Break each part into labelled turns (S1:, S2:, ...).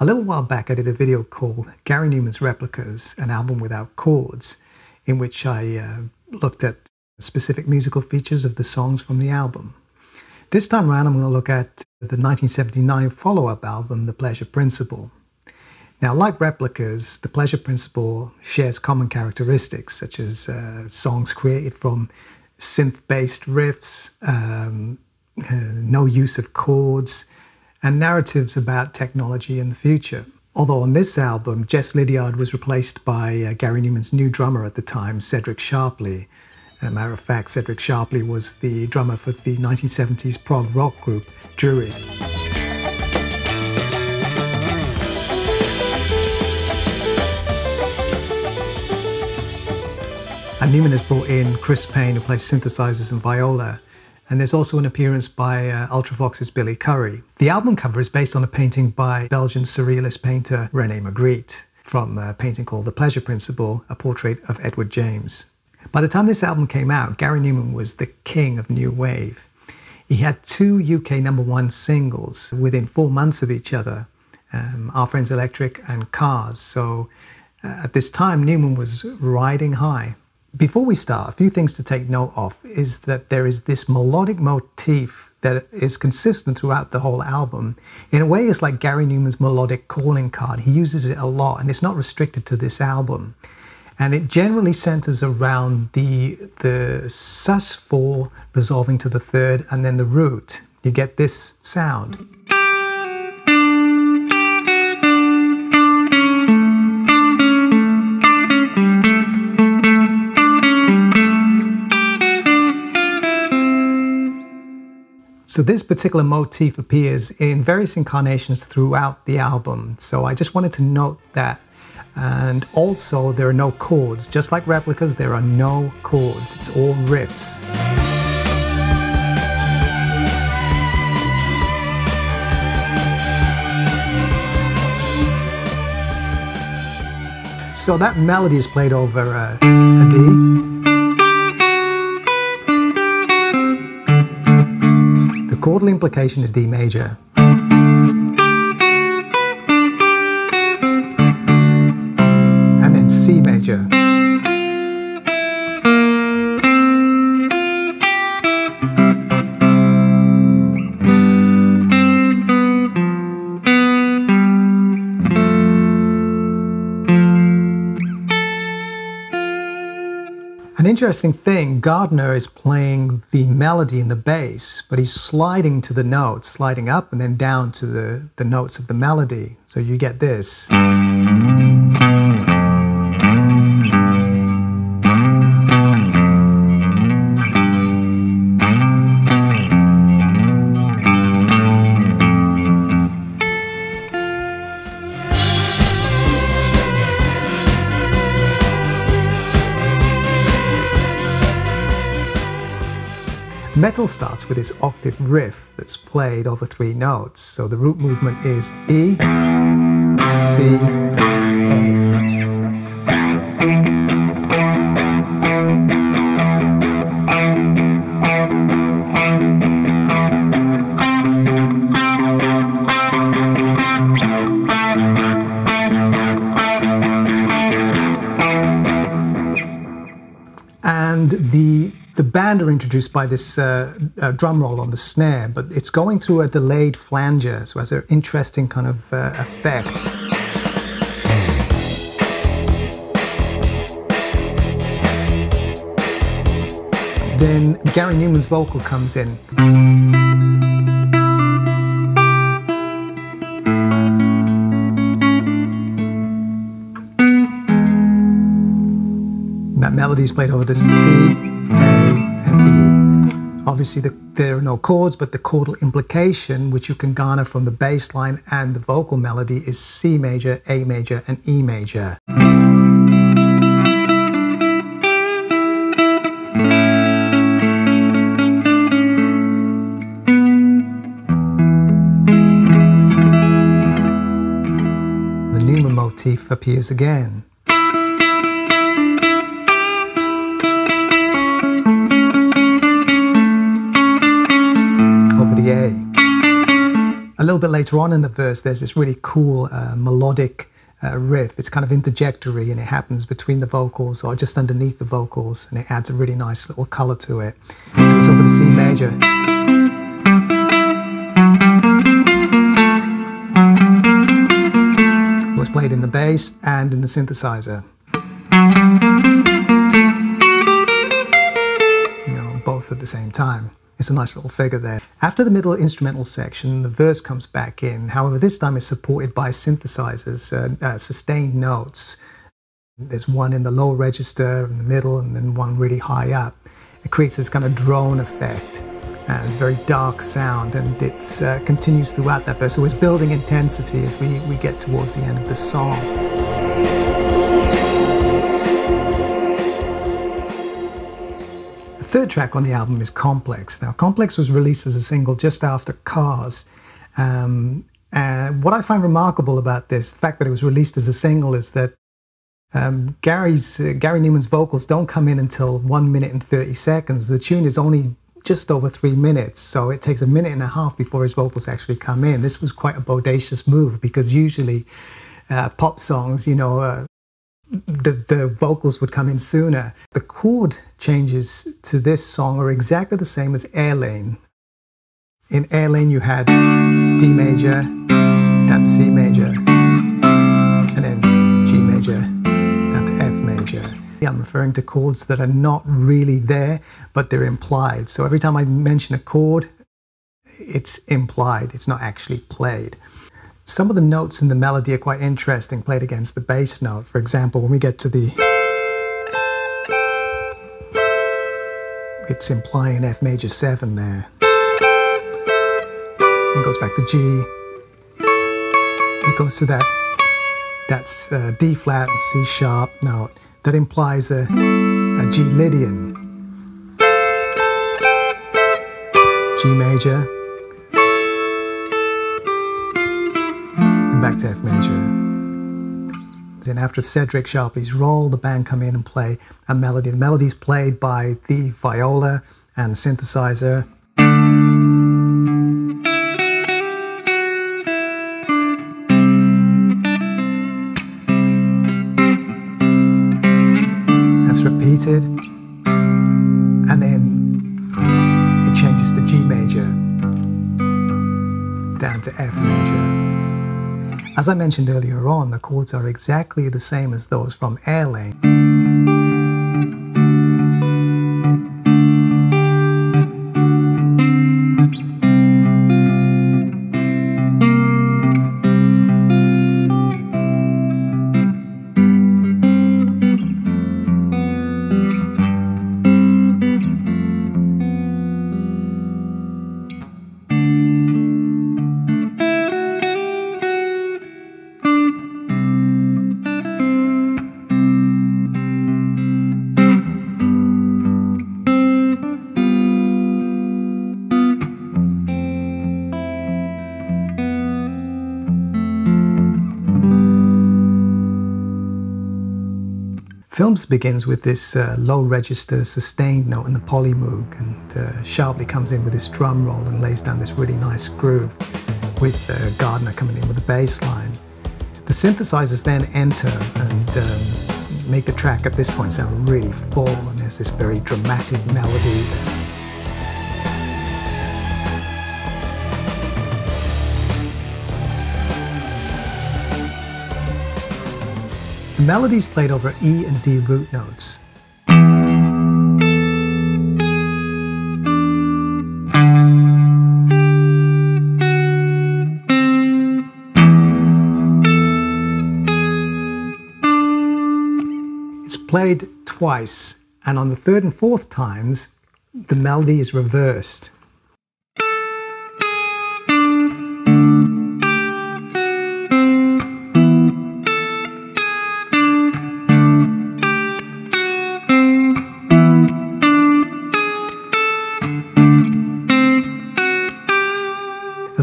S1: A little while back, I did a video called Gary Numan's Replicas, an album without chords, in which I uh, looked at specific musical features of the songs from the album. This time around, I'm going to look at the 1979 follow up album, The Pleasure Principle. Now, like replicas, the pleasure principle shares common characteristics, such as uh, songs created from synth based riffs, um, uh, no use of chords, and narratives about technology in the future. Although on this album, Jess Lidyard was replaced by uh, Gary Numan's new drummer at the time, Cedric Sharpley. As a matter of fact, Cedric Sharpley was the drummer for the 1970s prog rock group Druid. And Numan has brought in Chris Payne, who plays synthesizers and viola. And there's also an appearance by uh, Ultravox's Billy Currie. The album cover is based on a painting by Belgian surrealist painter Rene Magritte from a painting called The Pleasure Principle, a portrait of Edward James. By the time this album came out, Gary Numan was the king of New Wave. He had two UK number one singles within four months of each other um, Our Friends Electric and Cars. So uh, at this time, Numan was riding high. Before we start, a few things to take note of is that there is this melodic motif that is consistent throughout the whole album. In a way, it's like Gary Numan's melodic calling card. He uses it a lot, and it's not restricted to this album. And it generally centers around the, the sus4 resolving to the third and then the root. You get this sound. So this particular motif appears in various incarnations throughout the album. So I just wanted to note that. And also there are no chords. Just like replicas, there are no chords. It's all riffs. So that melody is played over a, a D. chordal implication is D major. Interesting thing, Gardner is playing the melody in the bass, but he's sliding to the notes, sliding up and then down to the, the notes of the melody. So you get this. Metal starts with this octave riff that's played over three notes. So the root movement is E, C, introduced by this uh, uh, drum roll on the snare, but it's going through a delayed flanger, so has an interesting kind of uh, effect. Then Gary Numan's vocal comes in. That melody is played over the C, Obviously, the, there are no chords, but the chordal implication, which you can garner from the bass line and the vocal melody, is C major, A major, and E major. The Numan motif appears again. Little bit later on in the verse, there's this really cool uh, melodic uh, riff. It's kind of interjectory and it happens between the vocals or just underneath the vocals, and it adds a really nice little color to it. So it's over the C major. It was played in the bass and in the synthesizer. You know, both at the same time. It's a nice little figure there. After the middle instrumental section, the verse comes back in. However, this time it's supported by synthesizers, uh, uh, sustained notes. There's one in the low register, in the middle, and then one really high up. It creates this kind of drone effect. Uh, it's a very dark sound, and it uh, continues throughout that verse. So it's building intensity as we, we get towards the end of the song. Third track on the album is Complex. Now, Complex was released as a single just after Cars. Um, and what I find remarkable about this, the fact that it was released as a single, is that um, Gary's uh, Gary Numan's vocals don't come in until one minute and thirty seconds. The tune is only just over three minutes, so it takes a minute and a half before his vocals actually come in. This was quite a bodacious move because usually uh, pop songs, you know, uh, the, the vocals would come in sooner. The chord changes to this song are exactly the same as Airlane. In Airlane, you had D major, down to C major, and then G major, down to F major. I'm referring to chords that are not really there, but they're implied. So every time I mention a chord, it's implied, it's not actually played. Some of the notes in the melody are quite interesting, played against the bass note. For example, when we get to the... It's implying F major 7 there. It goes back to G. It goes to that, that's uh, D flat and C sharp note. That implies a, a G Lydian. G major, back to F major. Then after Cedric Sharpley's roll, the band come in and play a melody. The melody is played by the viola and the synthesizer. That's repeated. And then it changes to G major, down to F major. As I mentioned earlier on, the chords are exactly the same as those from Air Films begins with this uh, low register sustained note in the polymoog, and uh, comes in with this drum roll and lays down this really nice groove with uh, Gardner coming in with the bass line. The synthesizers then enter and um, make the track at this point sound really full, and there's this very dramatic melody melody is played over E and D root notes. It's played twice, and on the third and fourth times, the melody is reversed.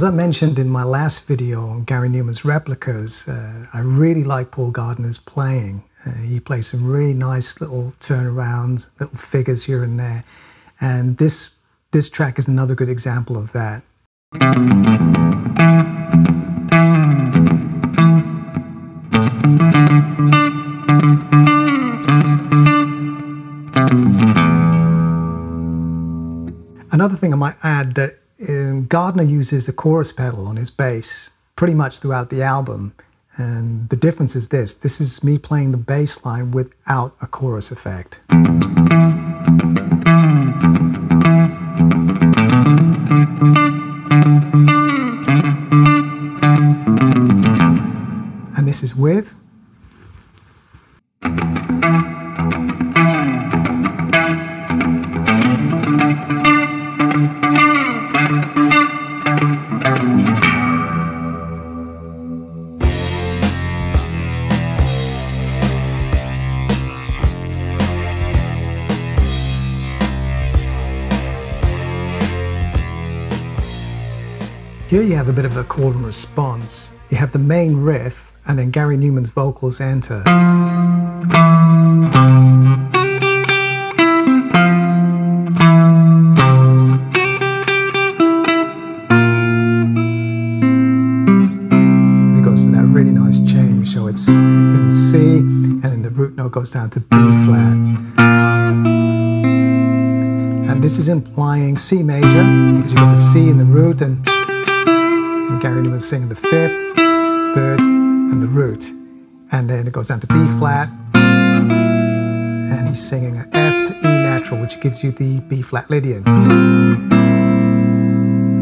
S1: As I mentioned in my last video on Gary Numan's replicas, uh, I really like Paul Gardner's playing. Uh, he plays some really nice little turnarounds, little figures here and there. And this, this track is another good example of that. Another thing I might add that um, Gardner uses a chorus pedal on his bass pretty much throughout the album. And the difference is this this is me playing the bass line without a chorus effect. And this is with Here you have a bit of a call and response. You have the main riff, and then Gary Numan's vocals enter. And it goes to that really nice change. So it's in C, and then the root note goes down to B flat. And this is implying C major, because you've got the C in the root, and Gary Numan singing the fifth, third, and the root. And then it goes down to B flat, and he's singing an F to E natural, which gives you the B flat Lydian,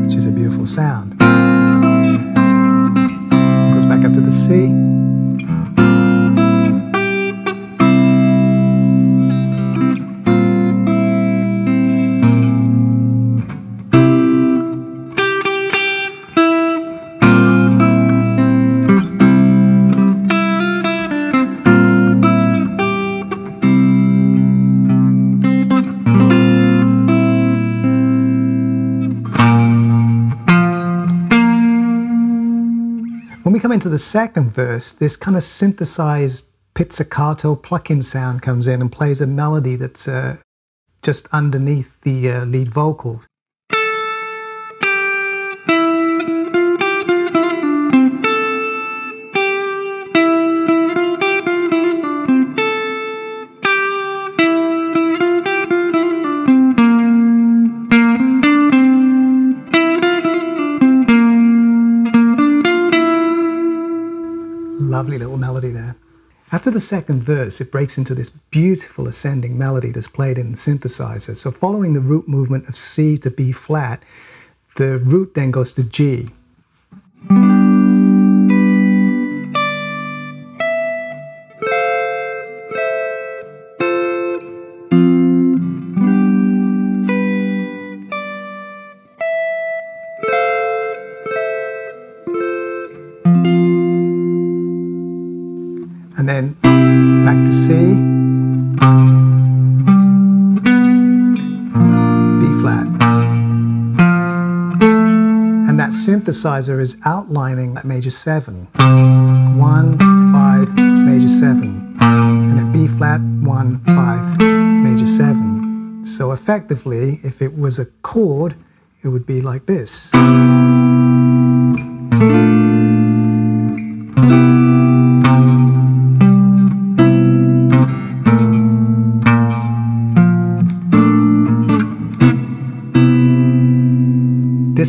S1: which is a beautiful sound. It goes back up to the C. second verse, this kind of synthesized pizzicato pluck-in sound comes in and plays a melody that's uh, just underneath the uh, lead vocals. Little melody there. After the second verse, it breaks into this beautiful ascending melody that's played in the synthesizer. So, following the root movement of C to B flat, the root then goes to G. that synthesizer is outlining that major seven. One, five, major seven. And then B flat, one, five, major seven. So effectively, if it was a chord, it would be like this.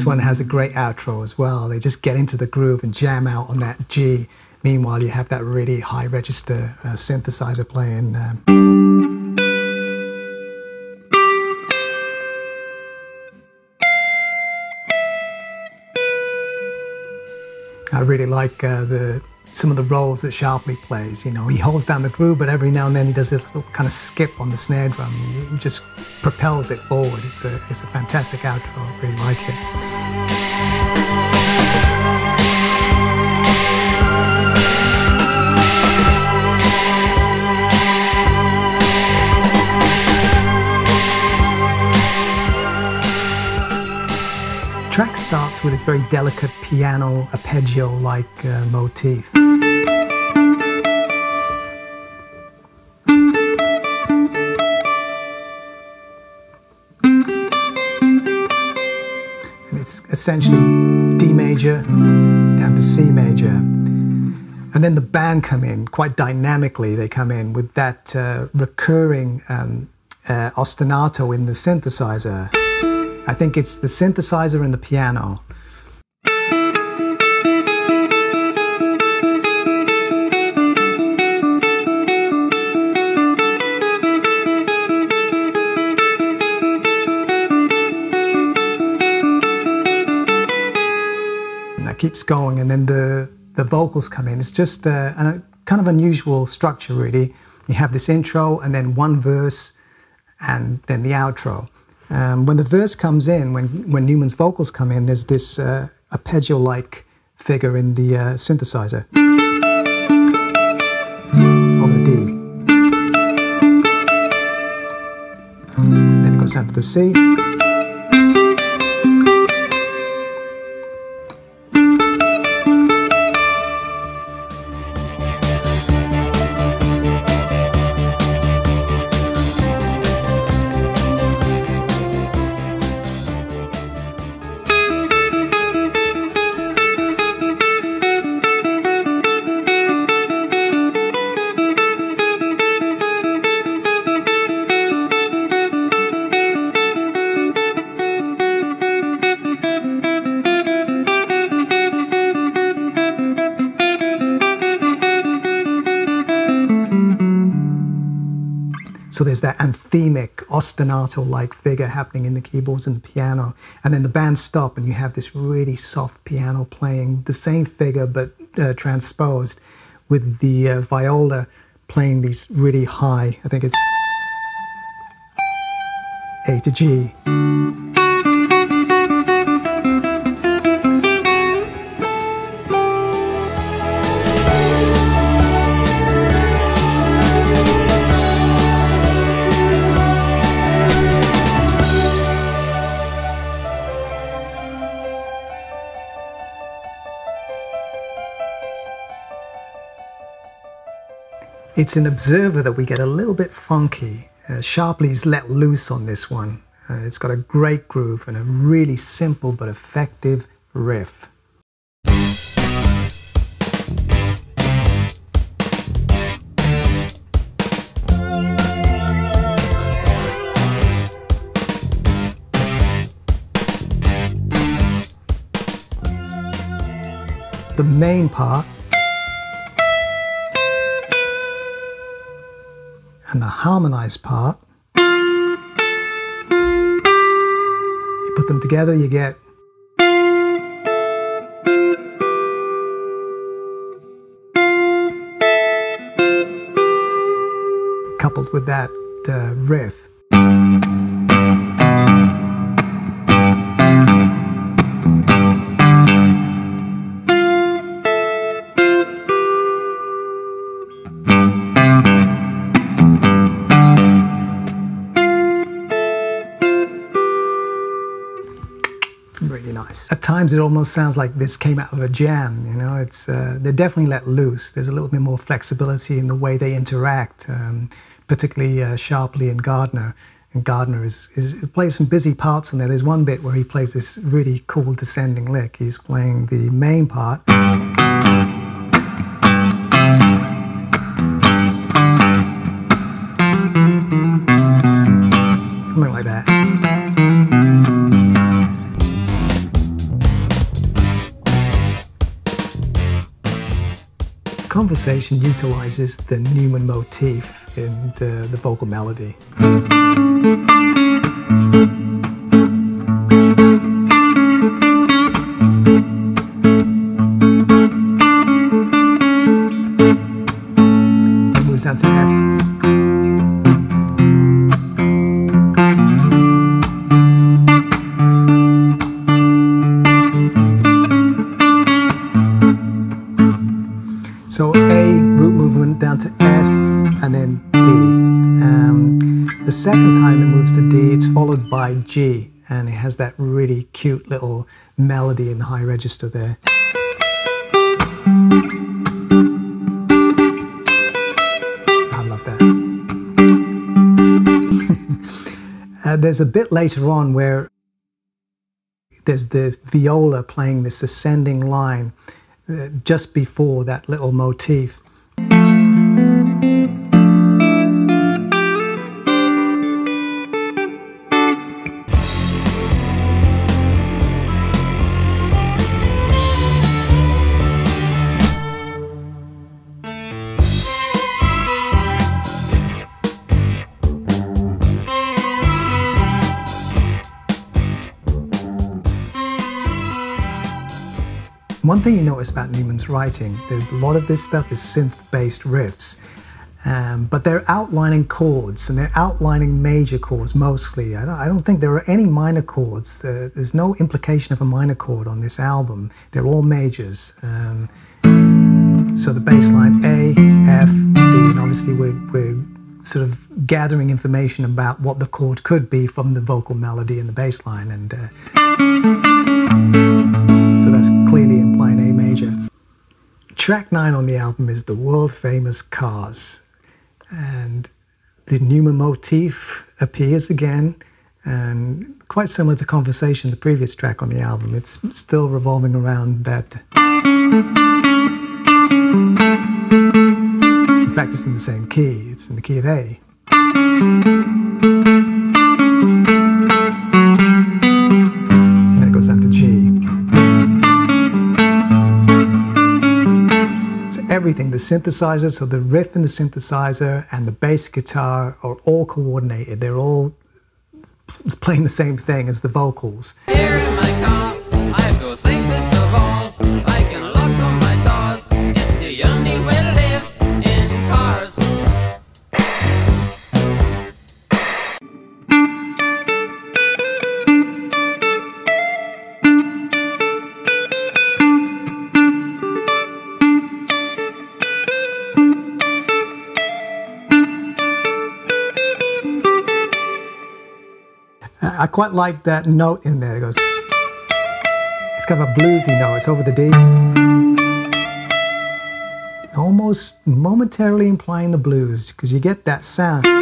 S1: This one has a great outro as well. They just get into the groove and jam out on that G. Meanwhile, you have that really high register uh, synthesizer playing. Um. I really like uh, the some of the roles that Sharpley plays. You know, he holds down the groove, but every now and then he does this little kind of skip on the snare drum. Just propels it forward. It's a, it's a fantastic outro. I really like it. Track starts with this very delicate piano arpeggio-like uh, motif. And it's essentially D major down to C major. And then the band come in quite dynamically. They come in with that uh, recurring um, uh, ostinato in the synthesizer I think it's the synthesizer and the piano. And that keeps going, and then the, the vocals come in. It's just uh, a, a kind of unusual structure, really. You have this intro, and then one verse, and then the outro. Um, when the verse comes in, when, when Numan's vocals come in, there's this uh, arpeggio-like figure in the uh, synthesizer. D. Then it goes down to the C. there's that anthemic, ostinato like figure happening in the keyboards and the piano. And then the band stop, and you have this really soft piano playing the same figure but uh, transposed with the uh, viola playing these really high, I think it's A to G. It's an observer that we get a little bit funky. Uh, Sharpley's let loose on this one. Uh, it's got a great groove and a really simple but effective riff. The main part and the harmonized part. You put them together, you get coupled with that uh, riff. Times, it almost sounds like this came out of a jam. You know, it's uh, they're definitely let loose. There's a little bit more flexibility in the way they interact, um, particularly uh, Sharpley and Gardner. And Gardner is, is plays some busy parts in there. There's one bit where he plays this really cool descending lick. He's playing the main part. Conversation utilizes the Numan motif in the, uh, the vocal melody. G, and it has that really cute little melody in the high register there. I love that. uh, there's a bit later on where there's the viola playing this ascending line uh, just before that little motif. One thing you notice about Numan's writing, there's a lot of this stuff is synth-based riffs. Um, but they're outlining chords and they're outlining major chords mostly. I don't, I don't think there are any minor chords. Uh, there's no implication of a minor chord on this album. They're all majors. Um, so the bass line A, F, D, and obviously we're, we're sort of gathering information about what the chord could be from the vocal melody and the bass line. And uh, Track 9 on the album is the world famous Cars and the Numan motif appears again and quite similar to Conversation, the previous track on the album. It's still revolving around that. In fact, it's in the same key, it's in the key of A. everything. The synthesizer, so the riff and the synthesizer and the bass guitar are all coordinated. They're all playing the same thing as the vocals. Quite like that note in there. It goes, it's kind of a bluesy note. It's over the D. Almost momentarily implying the blues because you get that sound.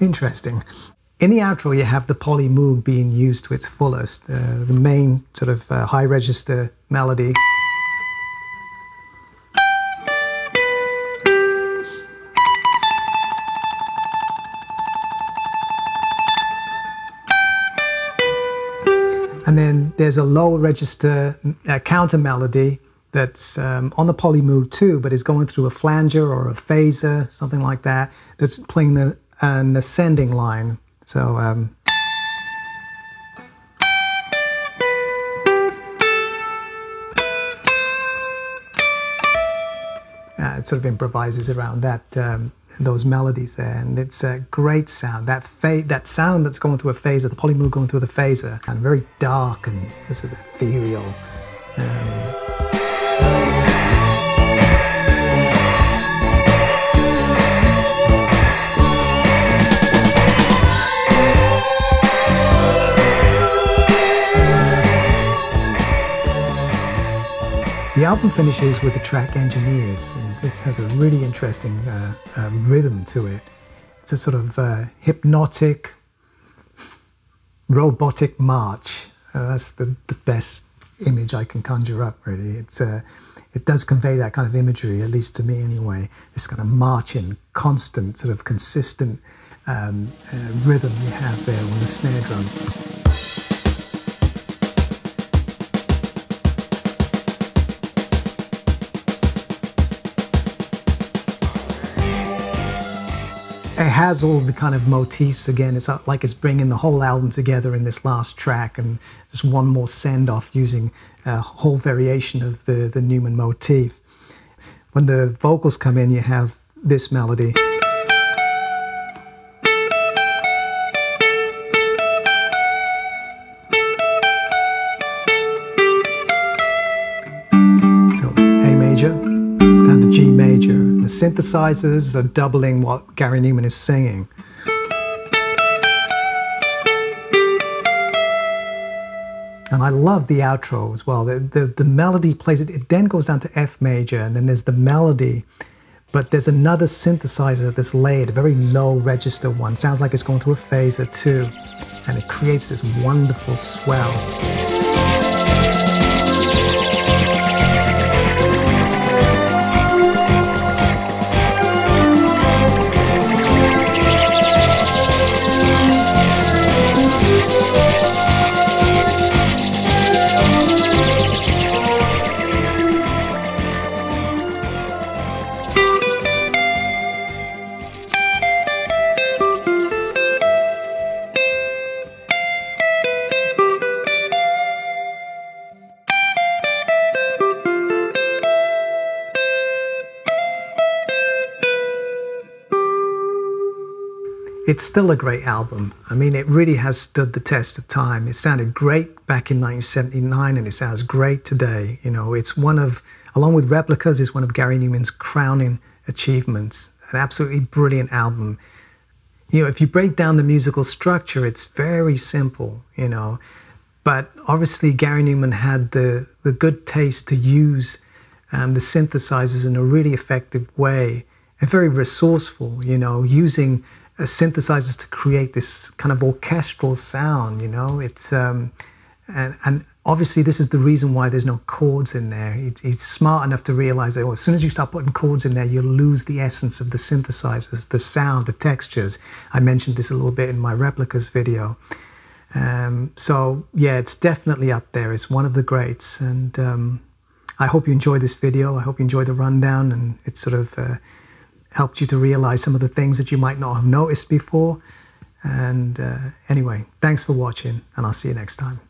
S1: Interesting. In the outro, you have the Poly Moog being used to its fullest, uh, the main sort of uh, high register melody. And then there's a lower register uh, counter melody that's um, on the Poly Moog too, but is going through a flanger or a phaser, something like that, that's playing the, an ascending line. So, um, uh, it sort of improvises around that um, those melodies there, and it's a great sound. That fa- that sound that's going through a phaser, the Poly Moog going through the phaser, kind of very dark and sort of ethereal. Um, album finishes with the track Engineers, and this has a really interesting uh, uh, rhythm to it. It's a sort of uh, hypnotic, robotic march. Uh, that's the, the best image I can conjure up, really. It's, uh, it does convey that kind of imagery, at least to me anyway. This kind of marching, constant, sort of consistent um, uh, rhythm you have there on the snare drum. Has all the kind of motifs again. It's uh, like it's bringing the whole album together in this last track, and just one more send off using a whole variation of the, the Numan motif. When the vocals come in, you have this melody. Synthesizers are doubling what Gary Numan is singing. And I love the outro as well. The, the, the, melody plays it, it then goes down to F major, and then there's the melody, but there's another synthesizer that's layered, a very low register one. Sounds like it's going through a phaser too, and it creates this wonderful swell. It's still a great album. I mean, it really has stood the test of time. It sounded great back in 1979 and it sounds great today. You know, it's one of, along with Replicas, is one of Gary Numan's crowning achievements. An absolutely brilliant album. You know, if you break down the musical structure, it's very simple, you know. But obviously, Gary Numan had the, the good taste to use um, the synthesizers in a really effective way and very resourceful, you know, using synthesizers to create this kind of orchestral sound, you know. It's, um, and, and obviously, this is the reason why there's no chords in there. He, he's smart enough to realize that well, as soon as you start putting chords in there, you lose the essence of the synthesizers, the sound, the textures. I mentioned this a little bit in my replicas video. Um, so yeah, it's definitely up there. It's one of the greats, and um, I hope you enjoyed this video. I hope you enjoyed the rundown, and it's sort of uh, helped you to realize some of the things that you might not have noticed before. And uh, anyway, thanks for watching, and I'll see you next time.